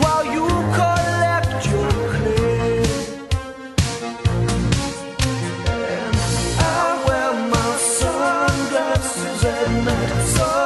while you collect your clay. And I wear my sunglasses at night. So